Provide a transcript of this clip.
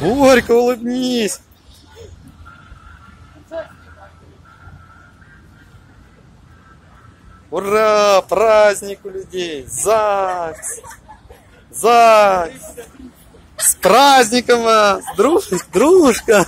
Борька, улыбнись. Ура! Праздник у людей! ЗАГС! ЗАГС! С праздником вас! Друг, дружка!